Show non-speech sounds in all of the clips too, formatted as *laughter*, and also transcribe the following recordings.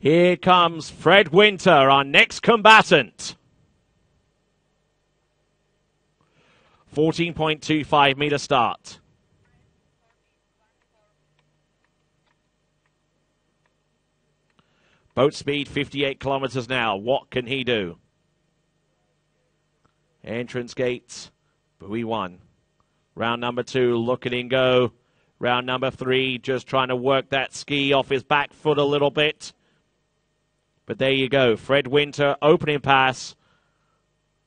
Here comes Fred Winter, our next combatant. 14.25 meter start. Boat speed 58 kilometers now. What can he do? Entrance gates, buoy one. Round number two, looking in go. Round number three, just trying to work that ski off his back foot a little bit. But there you go. Fred Winter, opening pass.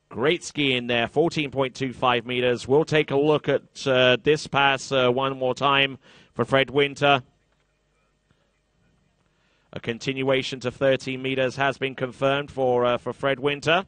Great ski in there, 14.25 meters. We'll take a look at uh, this pass uh, one more time for Fred Winter. A continuation to 13 meters has been confirmed for uh, for Fred Winter.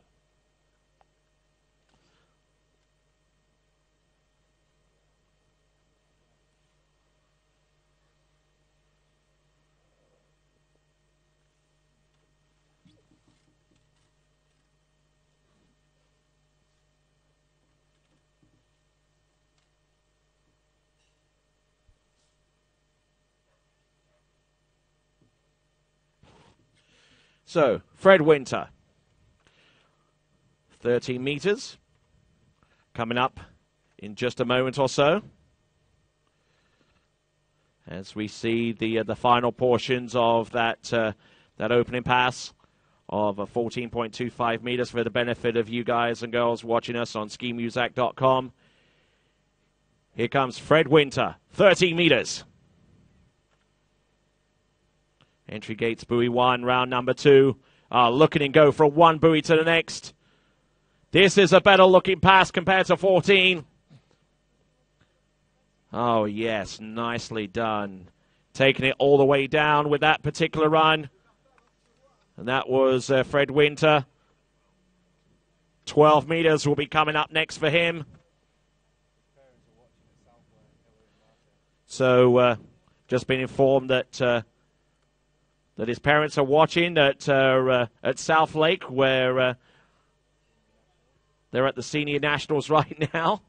So, Fred Winter, 13 meters, coming up in just a moment or so. As we see the uh, the final portions of that uh, that opening pass of uh, 14.25 meters for the benefit of you guys and girls watching us on skimeuzac.com. Here comes Fred Winter, 13 meters. Entry gates, buoy one, round number two. Uh, looking and go from one buoy to the next. This is a better looking pass compared to 14. Oh, yes, nicely done. Taking it all the way down with that particular run. And that was uh, Fred Winter. 12 meters will be coming up next for him. So, uh, just been informed that uh, that his parents are watching at uh, uh, at South Lake, where uh, they're at the senior nationals *laughs* right now,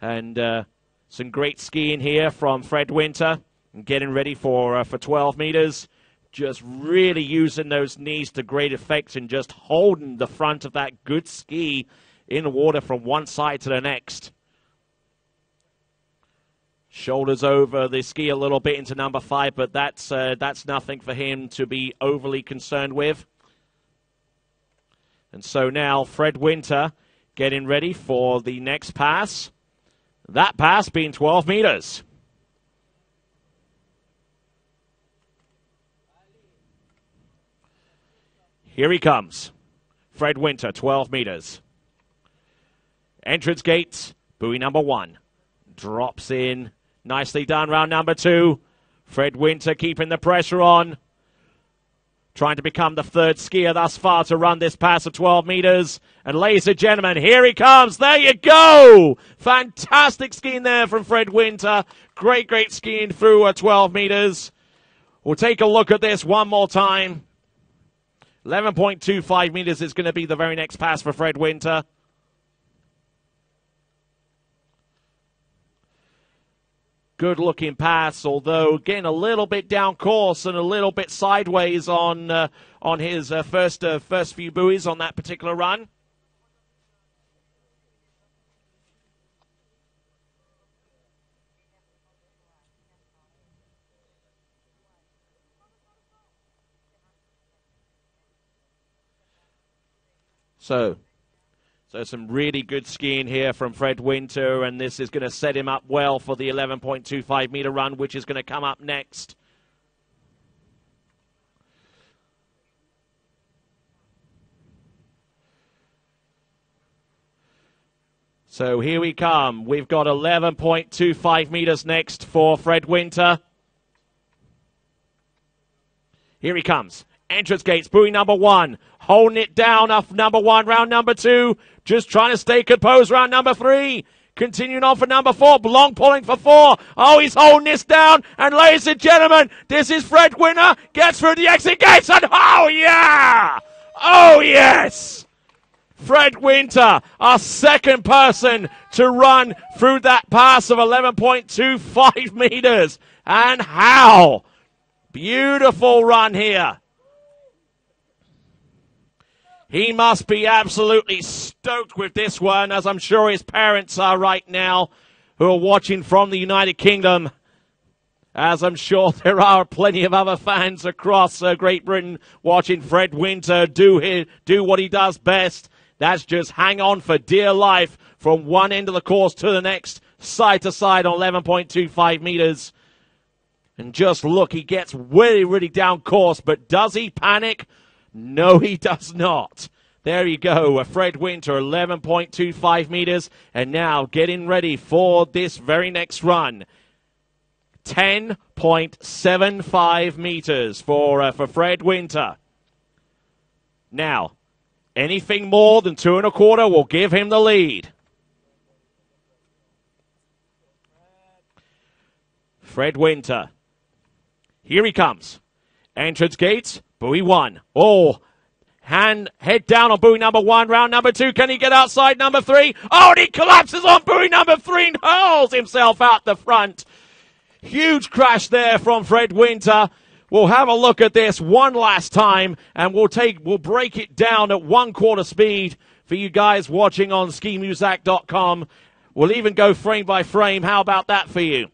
and uh, some great skiing here from Fred Winter, and getting ready for for 12 meters. Just really using those knees to great effect and just holding the front of that good ski in the water from one side to the next. Shoulders over the ski a little bit into number five, but that's uh, that's nothing for him to be overly concerned with. And so now Fred Winter getting ready for the next pass. That pass being 12 meters. Here he comes. Fred Winter, 12 meters. Entrance gates, buoy number one. Drops in Nicely done, round number two. Fred Winter keeping the pressure on. Trying to become the third skier thus far to run this pass of 12 meters. And ladies and gentlemen, here he comes. There you go. Fantastic skiing there from Fred Winter. Great, great skiing through uh, 12 meters. We'll take a look at this one more time. 11.25 meters is going to be the very next pass for Fred Winter. Good looking pass, although getting a little bit down course and a little bit sideways on uh, on his uh, first uh, first few buoys on that particular run. So so some really good skiing here from Fred Winter, and this is going to set him up well for the 11.25 meter run, which is going to come up next. So here we come. We've got 11.25 meters next for Fred Winter. Here he comes. Entrance gates, buoy number one. Holding it down off number one, round number two. Just trying to stay composed round number three. Continuing on for number four. Long pulling for four. Oh, he's holding this down. And ladies and gentlemen, this is Fred Winter. Gets through the exit gates. And oh, yeah! Oh, yes! Fred Winter, our second person to run through that pass of 11.25 *laughs* meters. And how? Beautiful run here. He must be absolutely stoked with this one, as I'm sure his parents are right now, who are watching from the United Kingdom. As I'm sure *laughs* there are plenty of other fans across uh, Great Britain watching Fred Winter do his, do what he does best. That's just hang on for dear life from one end of the course to the next, side to side on 11.25 meters. And just look, he gets really, really down course, but does he panic? No, he does not. There you go, Fred Winter, 11.25 meters, and now getting ready for this very next run. 10.75 meters for, uh, for Fred Winter. Now, anything more than two and a quarter will give him the lead. Fred Winter. Here he comes. Entrance gates, buoy one. Oh, hand, head down on buoy number one. Round number two. Can he get outside number three? Oh, and he collapses on buoy number three and hurls himself out the front. Huge crash there from Fred Winter. We'll have a look at this one last time and we'll take, we'll break it down at one quarter speed for you guys watching on skimeuzac.com. We'll even go frame by frame. How about that for you?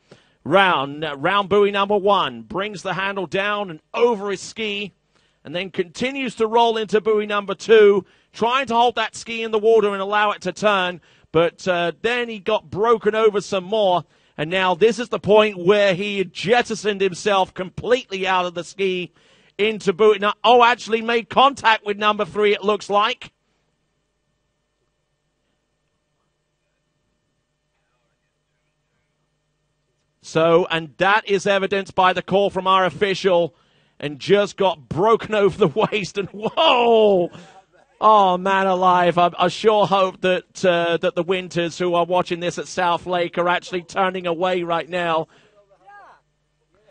Round, round buoy number one brings the handle down and over his ski and then continues to roll into buoy number two, trying to hold that ski in the water and allow it to turn. But uh, then he got broken over some more and now this is the point where he jettisoned himself completely out of the ski into buoy. Now, oh, actually made contact with number three, it looks like. So, and that is evidenced by the call from our official and just got broken *laughs* over the waist and whoa! Oh man, alive! I, I sure hope that uh, that the Winters who are watching this at South Lake are actually turning away right now.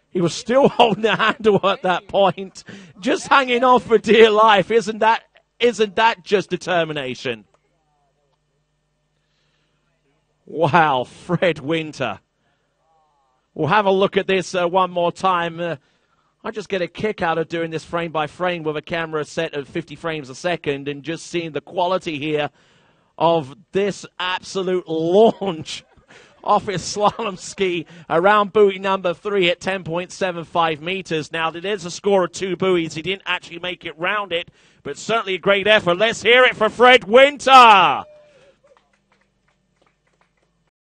He was still *laughs* holding the handle at that point, just hanging on for dear life. Isn't that isn't that just determination? Wow, Fred Winter. We'll have a look at this uh, one more time. Uh, I just get a kick out of doing this frame by frame with a camera set at 50 frames a second and just seeing the quality here of this absolute launch *laughs* off his slalom ski around buoy number three at 10.75 meters. Now, it is a score of two buoys. He didn't actually make it round it, but certainly a great effort. Let's hear it for Fred Winter.